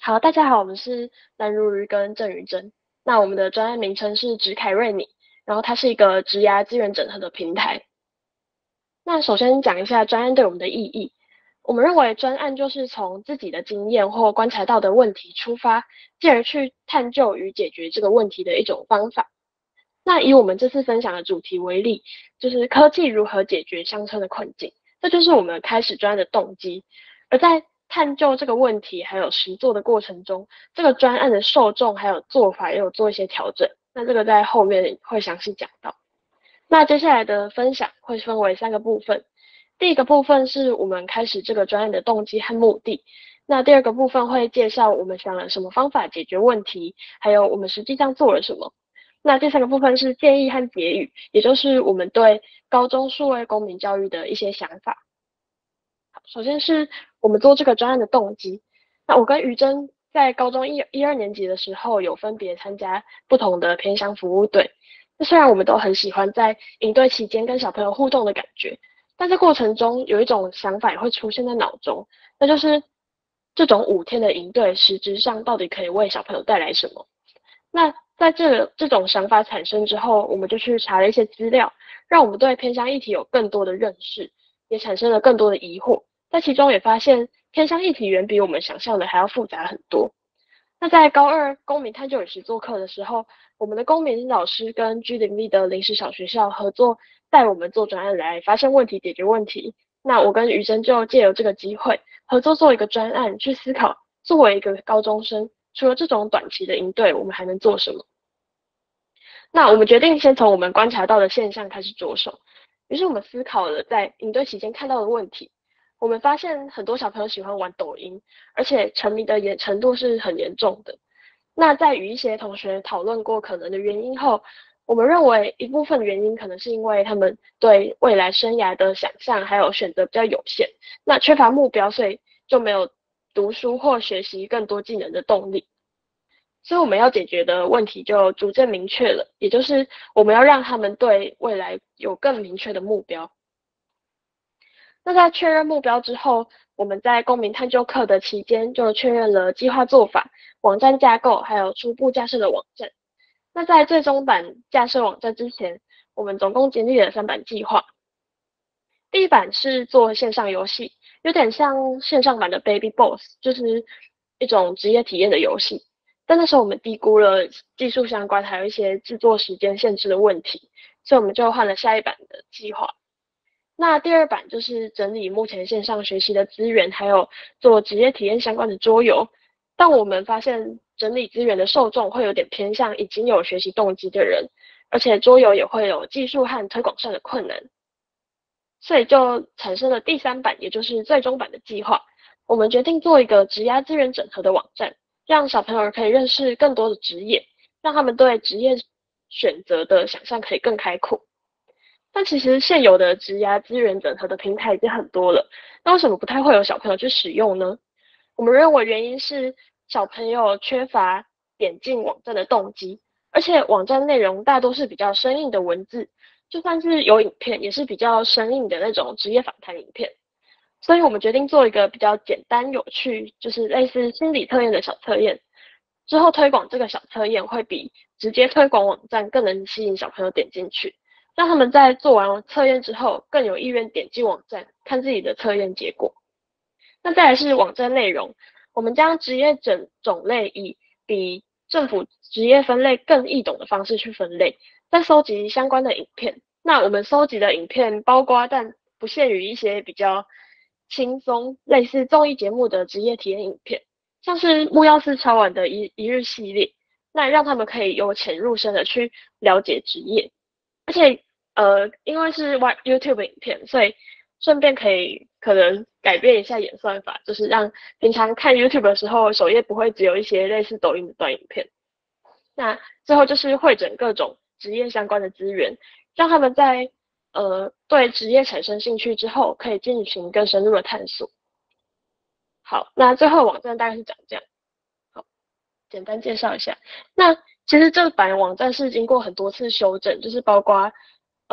好，大家好，我们是蓝如鱼跟郑宇珍。那我们的专案名称是植凯瑞米，然后它是一个职涯资源整合的平台。那首先讲一下专案对我们的意义。我们认为专案就是从自己的经验或观察到的问题出发，进而去探究与解决这个问题的一种方法。那以我们这次分享的主题为例，就是科技如何解决乡村的困境，这就是我们开始专案的动机。而在探究这个问题还有实做的过程中，这个专案的受众还有做法也有做一些调整。那这个在后面会详细讲到。那接下来的分享会分为三个部分。第一个部分是我们开始这个专案的动机和目的。那第二个部分会介绍我们想了什么方法解决问题，还有我们实际上做了什么。那第三个部分是建议和结语，也就是我们对高中数位公民教育的一些想法。好，首先是我们做这个专案的动机。那我跟于真在高中一一二年级的时候，有分别参加不同的偏乡服务队。那虽然我们都很喜欢在营队期间跟小朋友互动的感觉。但这过程中有一种想法也会出现在脑中，那就是这种五天的营队实质上到底可以为小朋友带来什么？那在这这种想法产生之后，我们就去查了一些资料，让我们对偏乡议题有更多的认识，也产生了更多的疑惑。在其中也发现偏乡议题远比我们想象的还要复杂很多。那在高二公民探究与实作课的时候，我们的公民老师跟居林立的临时小学校合作。带我们做专案来发现问题、解决问题。那我跟于真就借由这个机会合作做一个专案，去思考作为一个高中生，除了这种短期的应对，我们还能做什么？那我们决定先从我们观察到的现象开始着手。于是我们思考了在应对期间看到的问题。我们发现很多小朋友喜欢玩抖音，而且沉迷的严程度是很严重的。那在与一些同学讨论过可能的原因后，我们认为一部分原因可能是因为他们对未来生涯的想象还有选择比较有限，那缺乏目标，所以就没有读书或学习更多技能的动力。所以我们要解决的问题就逐渐明确了，也就是我们要让他们对未来有更明确的目标。那在确认目标之后，我们在公民探究课的期间就确认了计划做法、网站架构，还有初步架设的网站。那在最终版架设网站之前，我们总共经历了三版计划。第一版是做线上游戏，有点像线上版的 Baby Boss，就是一种职业体验的游戏。但那时候我们低估了技术相关还有一些制作时间限制的问题，所以我们就换了下一版的计划。那第二版就是整理目前线上学习的资源，还有做职业体验相关的桌游。但我们发现。整理资源的受众会有点偏向已经有学习动机的人，而且桌游也会有技术和推广上的困难，所以就产生了第三版，也就是最终版的计划。我们决定做一个职涯资源整合的网站，让小朋友可以认识更多的职业，让他们对职业选择的想象可以更开阔。但其实现有的职涯资源整合的平台已经很多了，那为什么不太会有小朋友去使用呢？我们认为原因是。小朋友缺乏点进网站的动机，而且网站内容大多是比较生硬的文字，就算是有影片，也是比较生硬的那种职业访谈影片。所以我们决定做一个比较简单有趣，就是类似心理测验的小测验。之后推广这个小测验会比直接推广网站更能吸引小朋友点进去，让他们在做完测验之后更有意愿点击网站看自己的测验结果。那再来是网站内容。我们将职业整种类以比政府职业分类更易懂的方式去分类，再收集相关的影片。那我们收集的影片包括但不限于一些比较轻松、类似综艺节目的职业体验影片，像是木曜四超玩的一一日系列，那让他们可以由浅入深的去了解职业。而且，呃，因为是 YouTube 影片，所以顺便可以。可能改变一下演算法，就是让平常看 YouTube 的时候，首页不会只有一些类似抖音的短影片。那最后就是会诊各种职业相关的资源，让他们在呃对职业产生兴趣之后，可以进行更深入的探索。好，那最后网站大概是长这样。好，简单介绍一下。那其实这版网站是经过很多次修正，就是包括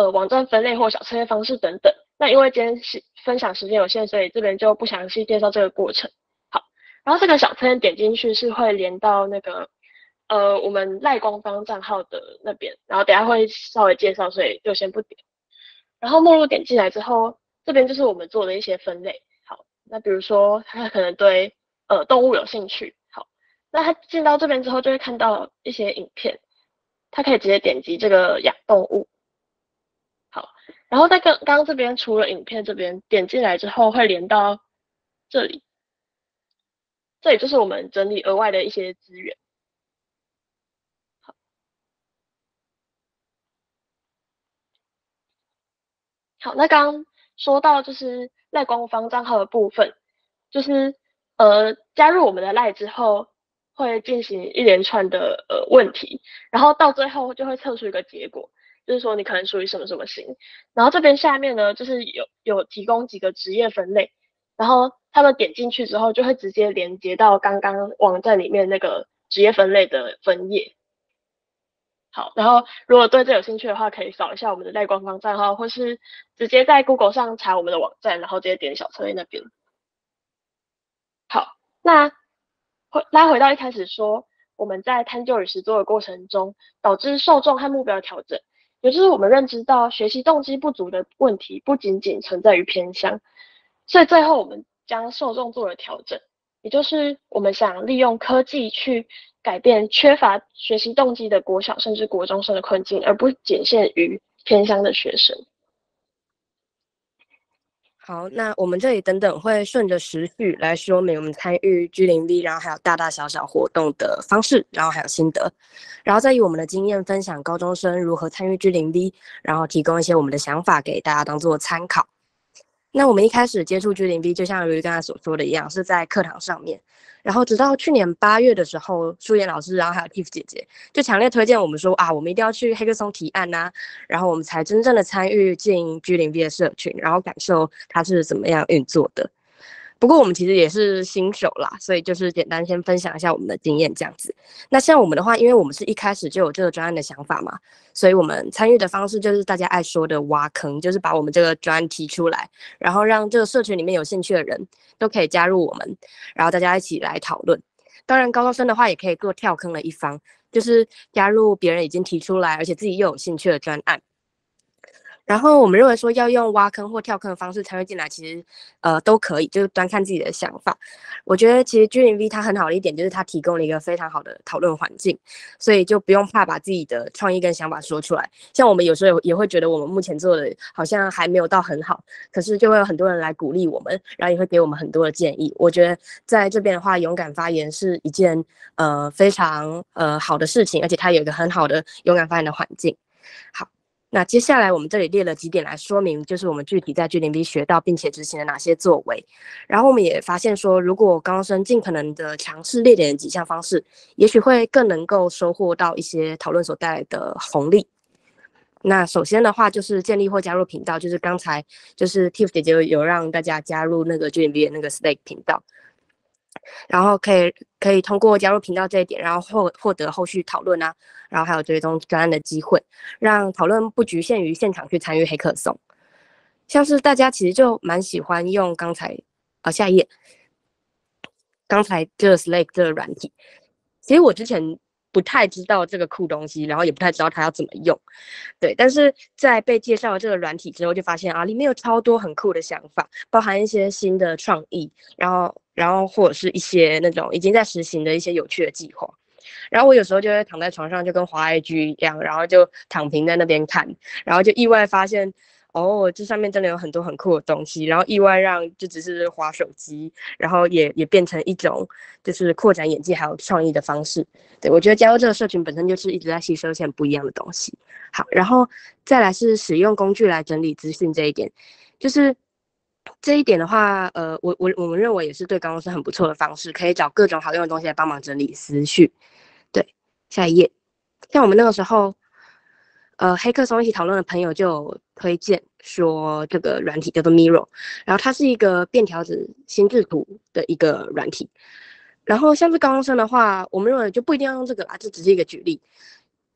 呃网站分类或小测验方式等等。那因为今天是分享时间有限，所以这边就不详细介绍这个过程。好，然后这个小测验点进去是会连到那个呃我们赖官方账号的那边，然后等下会稍微介绍，所以就先不点。然后目录点进来之后，这边就是我们做的一些分类。好，那比如说他可能对呃动物有兴趣，好，那他进到这边之后就会看到一些影片，他可以直接点击这个养动物。然后在刚刚这边除了影片这边点进来之后会连到这里，这里就是我们整理额外的一些资源。好，好，那刚说到就是赖官方账号的部分，就是呃加入我们的赖之后会进行一连串的呃问题，然后到最后就会测出一个结果。就是说你可能属于什么什么型，然后这边下面呢，就是有有提供几个职业分类，然后他们点进去之后，就会直接连接到刚刚网站里面那个职业分类的分页。好，然后如果对这有兴趣的话，可以扫一下我们的赖官方账号，或是直接在 Google 上查我们的网站，然后直接点小测验那边。好，那回拉回到一开始说，我们在探究与实作的过程中，导致受众和目标的调整。也就是我们认知到学习动机不足的问题不仅仅存在于偏乡，所以最后我们将受众做了调整，也就是我们想利用科技去改变缺乏学习动机的国小甚至国中生的困境，而不仅限于偏乡的学生。好，那我们这里等等会顺着时序来说明我们参与 G 零 V，然后还有大大小小活动的方式，然后还有心得，然后再以我们的经验分享高中生如何参与 G 零 V，然后提供一些我们的想法给大家当做参考。那我们一开始接触 G 零 V，就像如刚才所说的一样，是在课堂上面。然后直到去年八月的时候，舒妍老师，然后还有 Tiff 姐姐，就强烈推荐我们说啊，我们一定要去黑客松提案呐，然后我们才真正的参与进 G 零 V 的社群，然后感受它是怎么样运作的。不过我们其实也是新手啦，所以就是简单先分享一下我们的经验这样子。那像我们的话，因为我们是一开始就有这个专案的想法嘛，所以我们参与的方式就是大家爱说的挖坑，就是把我们这个专案提出来，然后让这个社群里面有兴趣的人都可以加入我们，然后大家一起来讨论。当然高中生的话也可以做跳坑的一方，就是加入别人已经提出来而且自己又有兴趣的专案。然后我们认为说要用挖坑或跳坑的方式参与进来，其实呃都可以，就是端看自己的想法。我觉得其实 G 零 V 它很好的一点就是它提供了一个非常好的讨论环境，所以就不用怕把自己的创意跟想法说出来。像我们有时候也会觉得我们目前做的好像还没有到很好，可是就会有很多人来鼓励我们，然后也会给我们很多的建议。我觉得在这边的话，勇敢发言是一件呃非常呃好的事情，而且它有一个很好的勇敢发言的环境。好。那接下来我们这里列了几点来说明，就是我们具体在 GDB 学到并且执行了哪些作为。然后我们也发现说，如果高中生尽可能的尝试列点几项方式，也许会更能够收获到一些讨论所带来的红利。那首先的话就是建立或加入频道，就是刚才就是 Tiff 姐姐有让大家加入那个 G 零 V 的那个 Stake 频道。然后可以可以通过加入频道这一点，然后获获得后续讨论啊，然后还有追踪专案的机会，让讨论不局限于现场去参与黑客松。像是大家其实就蛮喜欢用刚才啊下一页，刚才这个 Slack 这个软体，其实我之前。不太知道这个酷东西，然后也不太知道它要怎么用，对。但是在被介绍了这个软体之后，就发现啊，里面有超多很酷的想法，包含一些新的创意，然后，然后或者是一些那种已经在实行的一些有趣的计划。然后我有时候就会躺在床上，就跟滑 IG 一样，然后就躺平在那边看，然后就意外发现。哦，这上面真的有很多很酷的东西，然后意外让就只是滑手机，然后也也变成一种就是扩展眼界还有创意的方式。对我觉得加入这个社群本身就是一直在吸收一些不一样的东西。好，然后再来是使用工具来整理资讯这一点，就是这一点的话，呃，我我我们认为也是对高中生很不错的方式，可以找各种好用的东西来帮忙整理思绪。对，下一页，像我们那个时候。呃，黑客松一起讨论的朋友就推荐说，这个软体叫做 Mirror，然后它是一个便条纸心智图的一个软体。然后像是高中生的话，我们认为就不一定要用这个啦，这只是一个举例。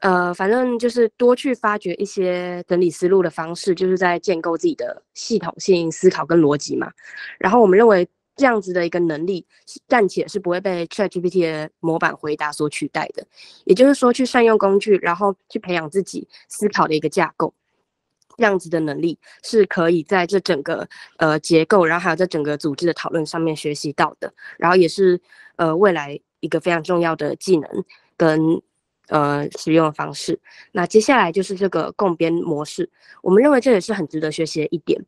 呃，反正就是多去发掘一些整理思路的方式，就是在建构自己的系统性思考跟逻辑嘛。然后我们认为这样子的一个能力，暂且是不会被 ChatGPT 的模板回答所取代的。也就是说，去善用工具，然后去培养自己思考的一个架构，这样子的能力是可以在这整个呃结构，然后还有在整个组织的讨论上面学习到的。然后也是呃未来一个非常重要的技能跟呃使用的方式。那接下来就是这个共编模式，我们认为这也是很值得学习的一点。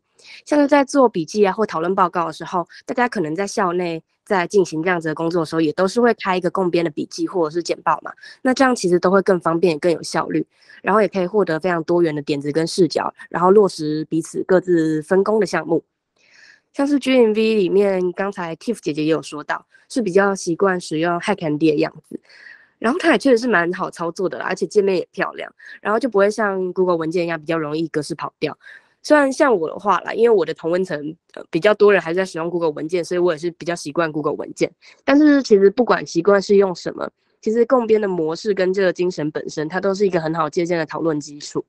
像是在做笔记啊或讨论报告的时候，大家可能在校内在进行这样子的工作的时候，也都是会开一个共编的笔记或者是简报嘛。那这样其实都会更方便、更有效率，然后也可以获得非常多元的点子跟视角，然后落实彼此各自分工的项目。像是 GMV 里面，刚才 Tiff 姐姐也有说到，是比较习惯使用 HackMD 的样子，然后它也确实是蛮好操作的，而且界面也漂亮，然后就不会像 Google 文件一样比较容易格式跑掉。虽然像我的话啦，因为我的同温层比较多人还是在使用 Google 文件，所以我也是比较习惯 Google 文件。但是其实不管习惯是用什么，其实共编的模式跟这个精神本身，它都是一个很好借鉴的讨论基础。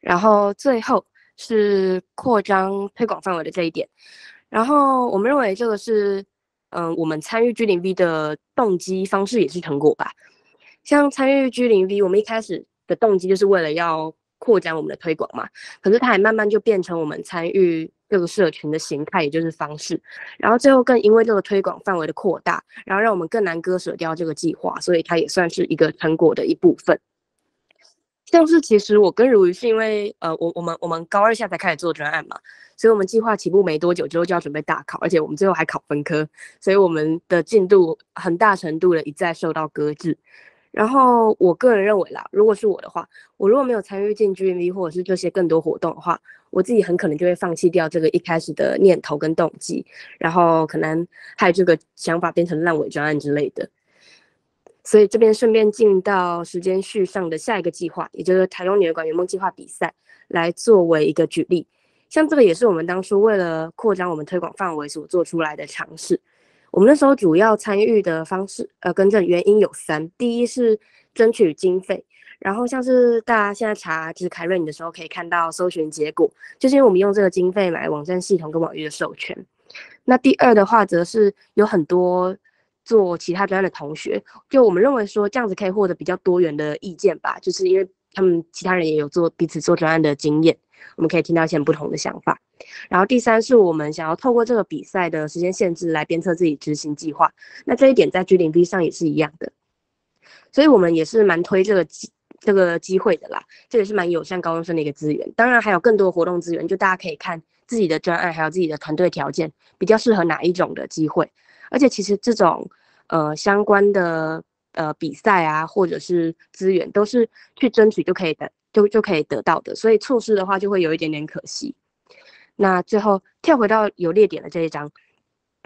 然后最后是扩张推广范围的这一点，然后我们认为这个是嗯我们参与 G 零 V 的动机方式也是成果吧。像参与 G 零 V，我们一开始的动机就是为了要。扩展我们的推广嘛，可是它也慢慢就变成我们参与各个社群的形态，也就是方式。然后最后更因为这个推广范围的扩大，然后让我们更难割舍掉这个计划，所以它也算是一个成果的一部分。像是其实我跟如鱼是因为呃，我我们我们高二下才开始做专案嘛，所以我们计划起步没多久之后就要准备大考，而且我们最后还考分科，所以我们的进度很大程度的一再受到搁置。然后我个人认为啦，如果是我的话，我如果没有参与进 GMV 或者是这些更多活动的话，我自己很可能就会放弃掉这个一开始的念头跟动机，然后可能害这个想法变成烂尾专案之类的。所以这边顺便进到时间序上的下一个计划，也就是台中女儿馆圆梦计划比赛，来作为一个举例。像这个也是我们当初为了扩张我们推广范围所做出来的尝试。我们那时候主要参与的方式，呃，更正原因有三。第一是争取经费，然后像是大家现在查就是凯瑞你的时候，可以看到搜寻结果，就是因为我们用这个经费买网站系统跟网域的授权。那第二的话，则是有很多做其他专业的同学，就我们认为说这样子可以获得比较多元的意见吧，就是因为他们其他人也有做彼此做专案的经验。我们可以听到一些不同的想法，然后第三是我们想要透过这个比赛的时间限制来鞭策自己执行计划。那这一点在 G 零 V 上也是一样的，所以我们也是蛮推这个机这个机会的啦。这也是蛮友善高中生的一个资源。当然还有更多活动资源，就大家可以看自己的专案还有自己的团队条件比较适合哪一种的机会。而且其实这种呃相关的呃比赛啊或者是资源都是去争取就可以的。就就可以得到的，所以错失的话就会有一点点可惜。那最后跳回到有列点的这一章，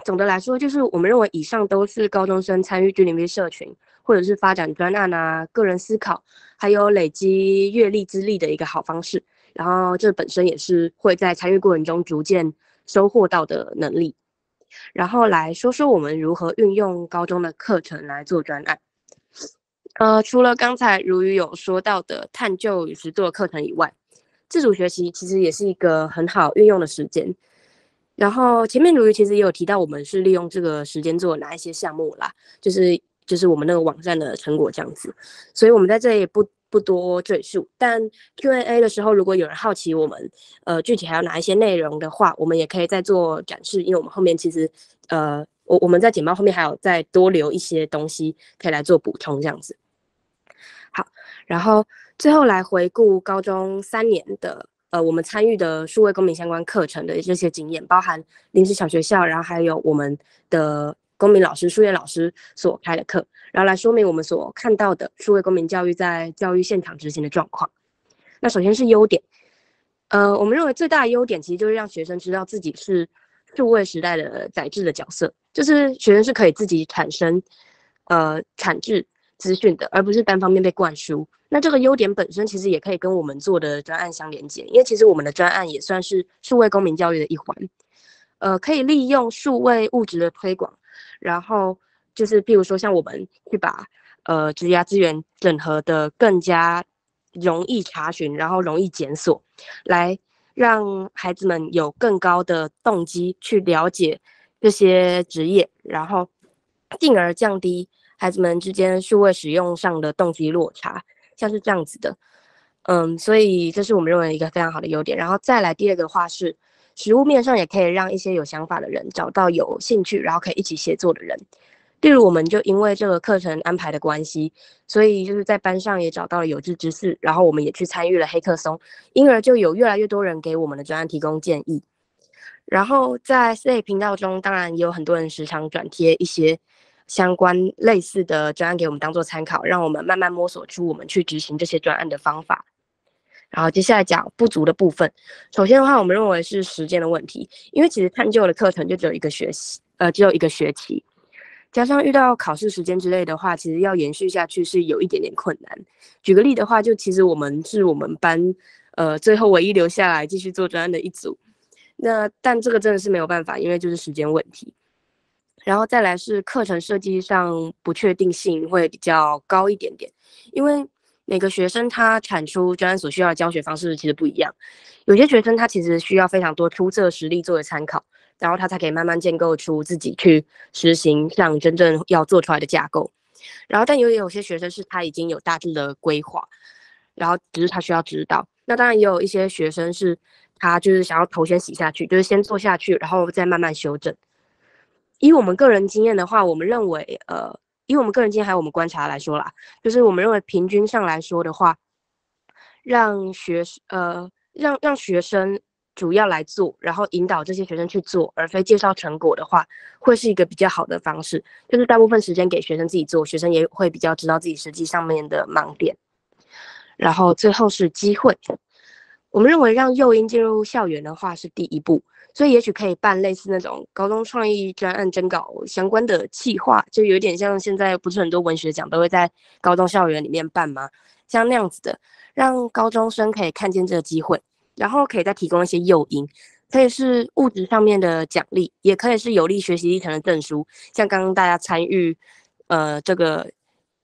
总的来说就是我们认为以上都是高中生参与 G 零 V 社群或者是发展专案啊、个人思考，还有累积阅历资历的一个好方式。然后这本身也是会在参与过程中逐渐收获到的能力。然后来说说我们如何运用高中的课程来做专案。呃，除了刚才如鱼有说到的探究与实作课程以外，自主学习其实也是一个很好运用的时间。然后前面如鱼其实也有提到，我们是利用这个时间做哪一些项目啦，就是就是我们那个网站的成果这样子。所以我们在这里不不多赘述。但 Q&A 的时候，如果有人好奇我们呃具体还有哪一些内容的话，我们也可以再做展示，因为我们后面其实呃我我们在简报后面还有再多留一些东西可以来做补充这样子。好，然后最后来回顾高中三年的呃，我们参与的数位公民相关课程的这些经验，包含临时小学校，然后还有我们的公民老师、数学老师所开的课，然后来说明我们所看到的数位公民教育在教育现场执行的状况。那首先是优点，呃，我们认为最大的优点其实就是让学生知道自己是数位时代的载质的角色，就是学生是可以自己产生呃产质。资讯的，而不是单方面被灌输。那这个优点本身其实也可以跟我们做的专案相连接，因为其实我们的专案也算是数位公民教育的一环。呃，可以利用数位物质的推广，然后就是譬如说像我们去把呃质押资源整合的更加容易查询，然后容易检索，来让孩子们有更高的动机去了解这些职业，然后进而降低孩子们之间数位使用上的动机落差，像是这样子的。嗯，所以这是我们认为一个非常好的优点。然后再来第二个的话是，实物面上也可以让一些有想法的人找到有兴趣，然后可以一起协作的人。例如，我们就因为这个课程安排的关系，所以就是在班上也找到了有志之士，然后我们也去参与了黑客松，因而就有越来越多人给我们的专案提供建议。然后在 C 频道中，当然也有很多人时常转贴一些相关类似的专案给我们当做参考，让我们慢慢摸索出我们去执行这些专案的方法。然后接下来讲不足的部分。首先的话，我们认为是时间的问题，因为其实探究的课程就只有一个学期，呃，只有一个学期，加上遇到考试时间之类的话，其实要延续下去是有一点点困难。举个例的话，就其实我们是我们班，呃，最后唯一留下来继续做专案的一组。那但这个真的是没有办法，因为就是时间问题。然后再来是课程设计上不确定性会比较高一点点，因为。每个学生他产出专案所需要的教学方式其实不一样，有些学生他其实需要非常多出色实例作为参考，然后他才可以慢慢建构出自己去实行上真正要做出来的架构。然后但有有些学生是他已经有大致的规划，然后只是他需要指导。那当然也有一些学生是他就是想要头先洗下去，就是先做下去，然后再慢慢修正。以我们个人经验的话，我们认为呃。以我们个人经验还有我们观察来说啦，就是我们认为平均上来说的话，让学呃让让学生主要来做，然后引导这些学生去做，而非介绍成果的话，会是一个比较好的方式。就是大部分时间给学生自己做，学生也会比较知道自己实际上面的盲点。然后最后是机会，我们认为让诱因进入校园的话是第一步。所以也许可以办类似那种高中创意专案征稿相关的企划，就有点像现在不是很多文学奖都会在高中校园里面办吗？像那样子的，让高中生可以看见这个机会，然后可以再提供一些诱因，可以是物质上面的奖励，也可以是有利学习历程的证书，像刚刚大家参与呃这个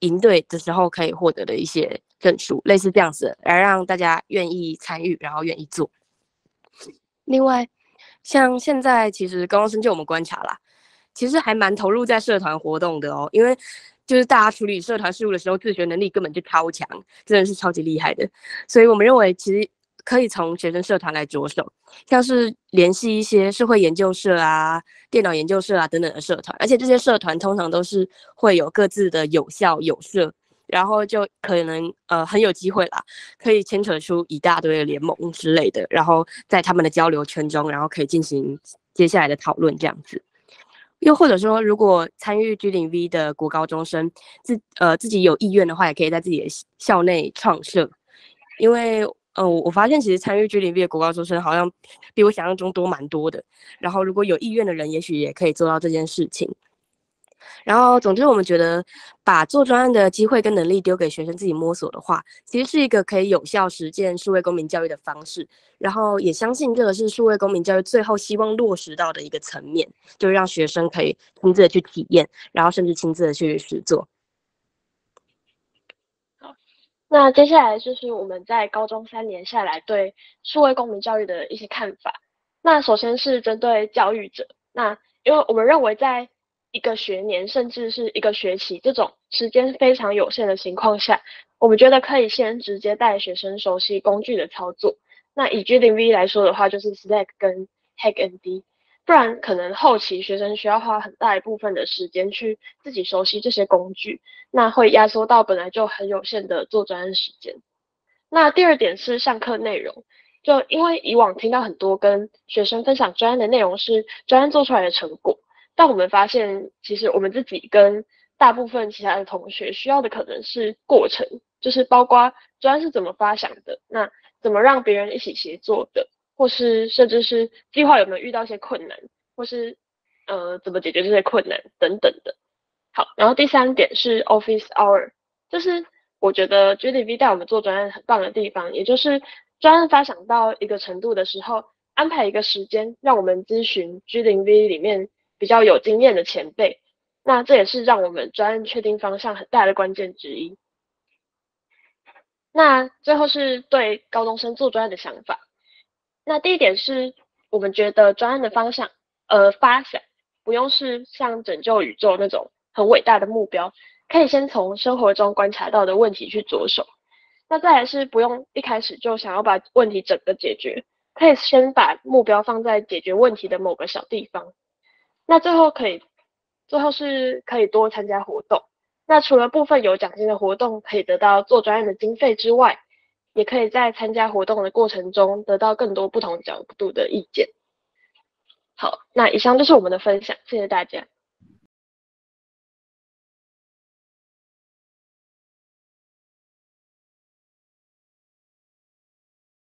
赢队的时候可以获得的一些证书，类似这样子，来让大家愿意参与，然后愿意做。另外。像现在其实高中生就我们观察啦，其实还蛮投入在社团活动的哦，因为就是大家处理社团事务的时候，自学能力根本就超强，真的是超级厉害的。所以我们认为其实可以从学生社团来着手，像是联系一些社会研究社啊、电脑研究社啊等等的社团，而且这些社团通常都是会有各自的有校有社。然后就可能呃很有机会啦，可以牵扯出一大堆的联盟之类的，然后在他们的交流圈中，然后可以进行接下来的讨论这样子。又或者说，如果参与 G 零 V 的国高中生自呃自己有意愿的话，也可以在自己的校内创设。因为嗯我发现其实参与 G 零 V 的国高中生好像比我想象中多蛮多的。然后如果有意愿的人，也许也可以做到这件事情。然后，总之，我们觉得把做专案的机会跟能力丢给学生自己摸索的话，其实是一个可以有效实践数位公民教育的方式。然后也相信这个是数位公民教育最后希望落实到的一个层面，就是让学生可以亲自的去体验，然后甚至亲自的去实做。好，那接下来就是我们在高中三年下来对数位公民教育的一些看法。那首先是针对教育者，那因为我们认为在一个学年甚至是一个学期，这种时间非常有限的情况下，我们觉得可以先直接带学生熟悉工具的操作。那以 G 零 V 来说的话，就是 Slack 跟 HackMD，不然可能后期学生需要花很大一部分的时间去自己熟悉这些工具，那会压缩到本来就很有限的做专案时间。那第二点是上课内容，就因为以往听到很多跟学生分享专案的内容是专案做出来的成果。但我们发现，其实我们自己跟大部分其他的同学需要的可能是过程，就是包括专案是怎么发想的，那怎么让别人一起协作的，或是甚至是计划有没有遇到一些困难，或是呃怎么解决这些困难等等的。好，然后第三点是 Office Hour，就是我觉得 G D V 带我们做专案很棒的地方，也就是专案发想到一个程度的时候，安排一个时间让我们咨询 G D V 里面。比较有经验的前辈，那这也是让我们专案确定方向很大的关键之一。那最后是对高中生做专案的想法。那第一点是我们觉得专案的方向，呃，发展不用是像拯救宇宙那种很伟大的目标，可以先从生活中观察到的问题去着手。那再来是不用一开始就想要把问题整个解决，可以先把目标放在解决问题的某个小地方。那最后可以，最后是可以多参加活动。那除了部分有奖金的活动可以得到做专业的经费之外，也可以在参加活动的过程中得到更多不同角度的意见。好，那以上就是我们的分享，谢谢大家。